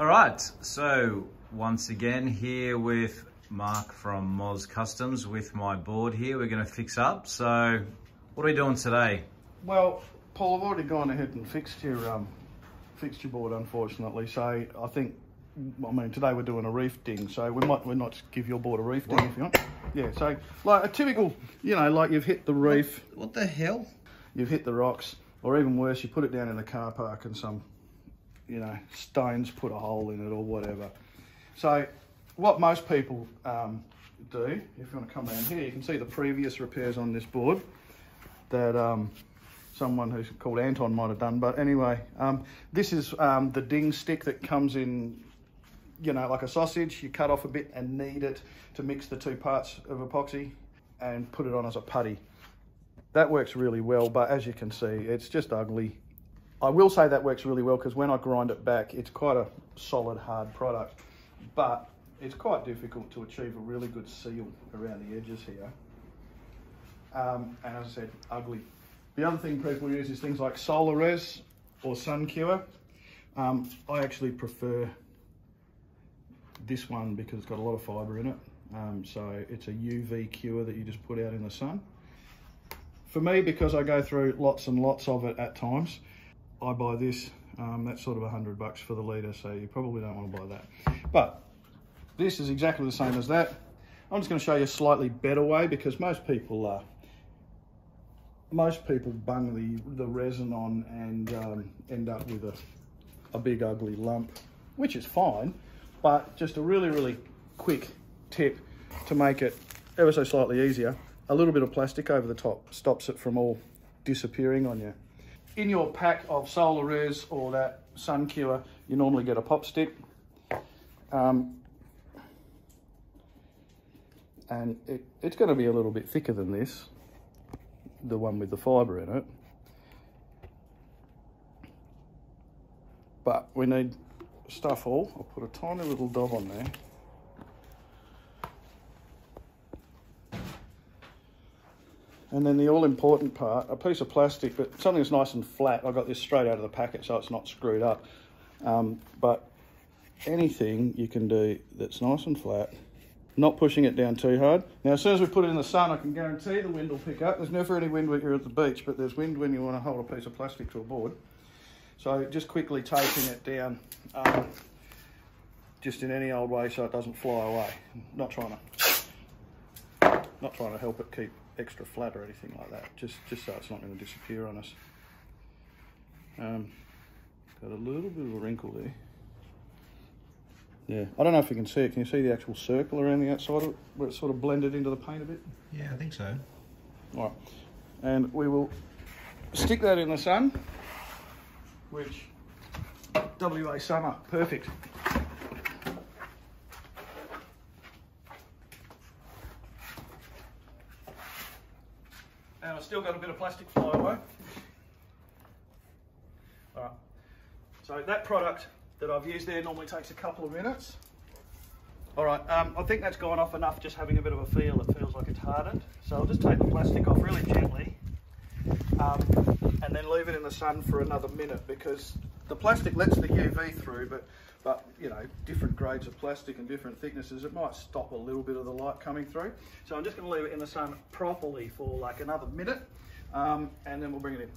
All right, so once again here with Mark from Moz Customs with my board here. We're going to fix up. So what are we doing today? Well, Paul, I've already gone ahead and fixed your um, fixed your board, unfortunately. So I think, I mean, today we're doing a reef ding, so we might we not give your board a reef ding if you want. Yeah, so like a typical, you know, like you've hit the reef. What, what the hell? You've hit the rocks, or even worse, you put it down in the car park and some, you know, stones put a hole in it or whatever. So what most people um, do, if you want to come down here, you can see the previous repairs on this board that um, someone who's called Anton might have done. But anyway, um, this is um, the ding stick that comes in, you know, like a sausage. You cut off a bit and knead it to mix the two parts of epoxy and put it on as a putty. That works really well, but as you can see, it's just ugly. I will say that works really well because when I grind it back, it's quite a solid, hard product. But it's quite difficult to achieve a really good seal around the edges here. Um, and as I said, ugly. The other thing people use is things like Solarez or Sun Cure. Um, I actually prefer this one because it's got a lot of fibre in it. Um, so it's a UV cure that you just put out in the sun. For me, because I go through lots and lots of it at times, I buy this. Um, that's sort of a hundred bucks for the litre, so you probably don't want to buy that. But this is exactly the same as that. I'm just going to show you a slightly better way because most people uh, most people bung the, the resin on and um, end up with a, a big ugly lump, which is fine, but just a really, really quick tip to make it ever so slightly easier. A little bit of plastic over the top stops it from all disappearing on you. In your pack of Solarez or that Sun Cure, you normally get a pop stick. Um, and it, it's going to be a little bit thicker than this, the one with the fibre in it. But we need stuff all. I'll put a tiny little dot on there. And then the all important part, a piece of plastic, but something that's nice and flat. I got this straight out of the packet so it's not screwed up. Um, but anything you can do that's nice and flat not pushing it down too hard. Now, as soon as we put it in the sun, I can guarantee the wind will pick up. There's never any wind when you're at the beach, but there's wind when you want to hold a piece of plastic to a board. So just quickly taping it down, um, just in any old way so it doesn't fly away. Not trying to, not trying to help it keep extra flat or anything like that. Just, just so it's not going to disappear on us. Um, got a little bit of a wrinkle there. Yeah, I don't know if you can see it. Can you see the actual circle around the outside of it, where it's sort of blended into the paint a bit? Yeah, I think so. All right, and we will stick that in the sun, which WA summer, perfect. Still got a bit of plastic fly away. All right, so that product that I've used there normally takes a couple of minutes. All right, um, I think that's gone off enough just having a bit of a feel. It feels like it's hardened. So I'll just take the plastic off really gently um, and then leave it in the sun for another minute because the plastic lets the UV through, but, but you know, different grades of plastic and different thicknesses, it might stop a little bit of the light coming through. So I'm just gonna leave it in the sun properly for like another minute um, and then we'll bring it in.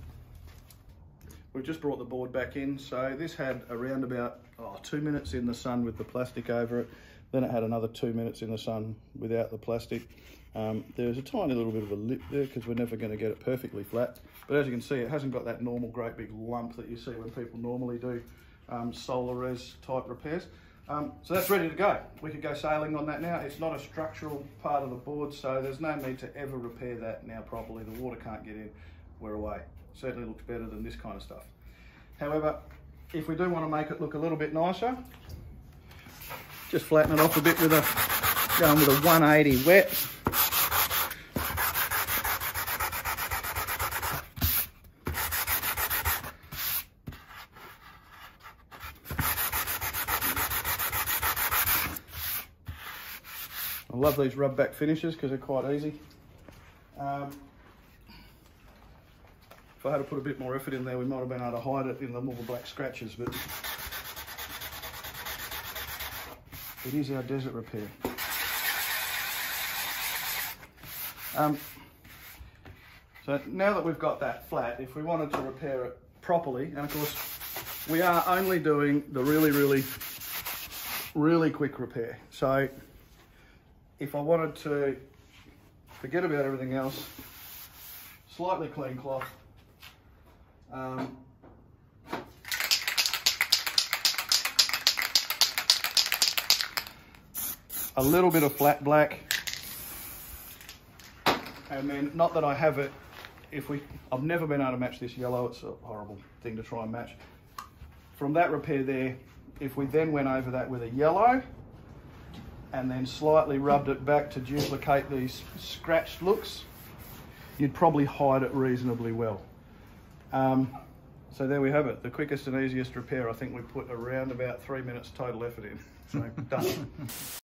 We've just brought the board back in. So this had around about oh, two minutes in the sun with the plastic over it. Then it had another two minutes in the sun without the plastic. Um, there's a tiny little bit of a lip there because we're never going to get it perfectly flat. But as you can see, it hasn't got that normal great big lump that you see when people normally do um, Solarez type repairs. Um, so that's ready to go. We could go sailing on that now. It's not a structural part of the board, so there's no need to ever repair that now properly. The water can't get in, we're away certainly looks better than this kind of stuff. However, if we do want to make it look a little bit nicer, just flatten it off a bit with a, going with a 180 wet. I love these rub back finishes because they're quite easy. Um, if I had to put a bit more effort in there, we might have been able to hide it in the more black scratches, but It is our desert repair. Um, so now that we've got that flat, if we wanted to repair it properly, and of course we are only doing the really, really, really quick repair. So if I wanted to forget about everything else, slightly clean cloth, um, a little bit of flat black, and then not that I have it, if we, I've never been able to match this yellow, it's a horrible thing to try and match. From that repair there, if we then went over that with a yellow, and then slightly rubbed it back to duplicate these scratched looks, you'd probably hide it reasonably well. Um, so there we have it, the quickest and easiest repair. I think we put around about three minutes total effort in. So done.